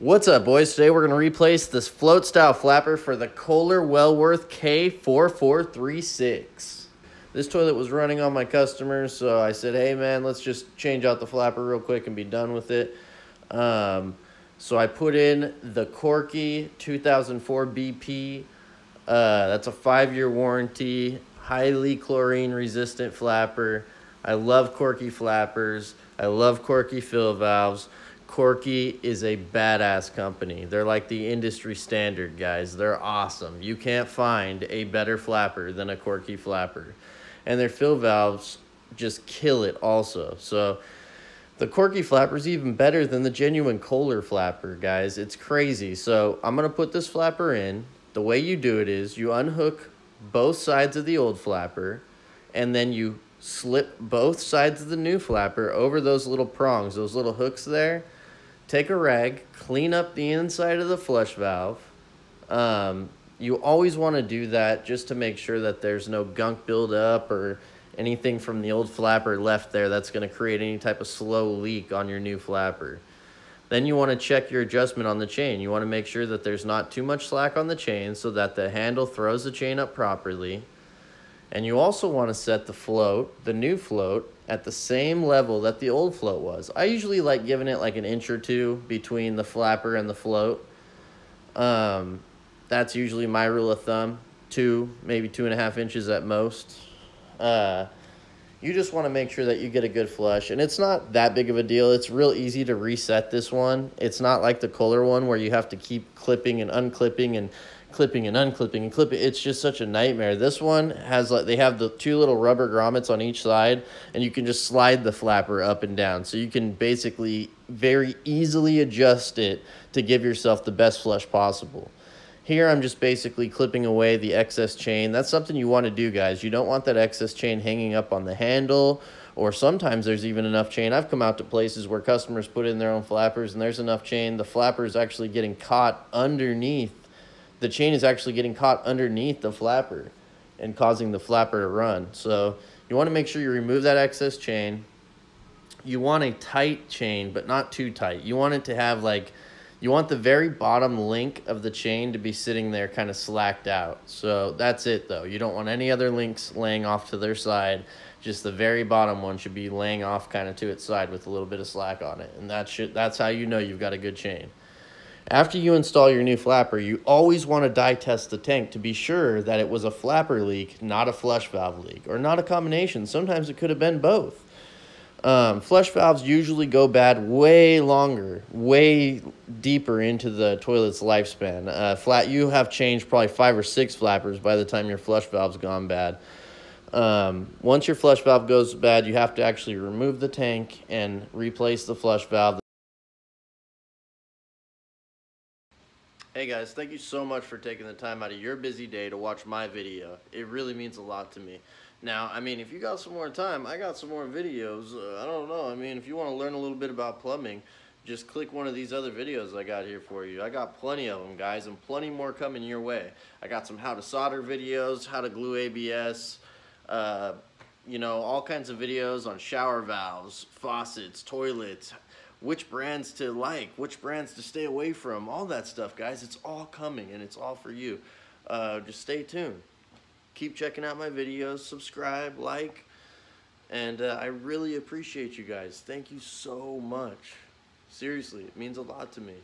What's up, boys? Today we're going to replace this float style flapper for the Kohler Wellworth K4436. This toilet was running on my customers, so I said, hey man, let's just change out the flapper real quick and be done with it. Um, so I put in the Korky 2004 BP. Uh, that's a five year warranty, highly chlorine resistant flapper. I love Korky flappers. I love Korky fill valves. Korky is a badass company. They're like the industry standard, guys. They're awesome. You can't find a better flapper than a Korky flapper. And their fill valves just kill it also. So the Korky flapper is even better than the genuine Kohler flapper, guys. It's crazy. So I'm going to put this flapper in. The way you do it is you unhook both sides of the old flapper and then you slip both sides of the new flapper over those little prongs, those little hooks there take a rag, clean up the inside of the flush valve. Um, you always want to do that just to make sure that there's no gunk buildup or anything from the old flapper left there that's going to create any type of slow leak on your new flapper. Then you want to check your adjustment on the chain. You want to make sure that there's not too much slack on the chain so that the handle throws the chain up properly. And you also want to set the float, the new float, at the same level that the old float was. I usually like giving it like an inch or two between the flapper and the float. Um, that's usually my rule of thumb. Two, maybe two and a half inches at most. Uh, you just want to make sure that you get a good flush. And it's not that big of a deal. It's real easy to reset this one. It's not like the Kohler one where you have to keep clipping and unclipping and clipping and unclipping and clipping. It's just such a nightmare. This one has like they have the two little rubber grommets on each side, and you can just slide the flapper up and down. So you can basically very easily adjust it to give yourself the best flush possible. Here I'm just basically clipping away the excess chain. That's something you want to do, guys. You don't want that excess chain hanging up on the handle or sometimes there's even enough chain. I've come out to places where customers put in their own flappers and there's enough chain. The flapper is actually getting caught underneath the chain is actually getting caught underneath the flapper and causing the flapper to run. So you want to make sure you remove that excess chain. You want a tight chain, but not too tight. You want it to have like, you want the very bottom link of the chain to be sitting there kind of slacked out. So that's it though. You don't want any other links laying off to their side. Just the very bottom one should be laying off kind of to its side with a little bit of slack on it. And that should, that's how you know you've got a good chain. After you install your new flapper, you always want to dye test the tank to be sure that it was a flapper leak, not a flush valve leak, or not a combination. Sometimes it could have been both. Um, flush valves usually go bad way longer, way deeper into the toilet's lifespan. Uh, flat, you have changed probably five or six flappers by the time your flush valve's gone bad. Um, once your flush valve goes bad, you have to actually remove the tank and replace the flush valve. Hey guys, thank you so much for taking the time out of your busy day to watch my video. It really means a lot to me. Now, I mean, if you got some more time, I got some more videos. Uh, I don't know. I mean, if you want to learn a little bit about plumbing, just click one of these other videos I got here for you. I got plenty of them, guys, and plenty more coming your way. I got some how to solder videos, how to glue ABS, uh, you know, all kinds of videos on shower valves, faucets, toilets, which brands to like, which brands to stay away from, all that stuff, guys. It's all coming and it's all for you. Uh, just stay tuned. Keep checking out my videos, subscribe, like, and uh, I really appreciate you guys. Thank you so much. Seriously, it means a lot to me.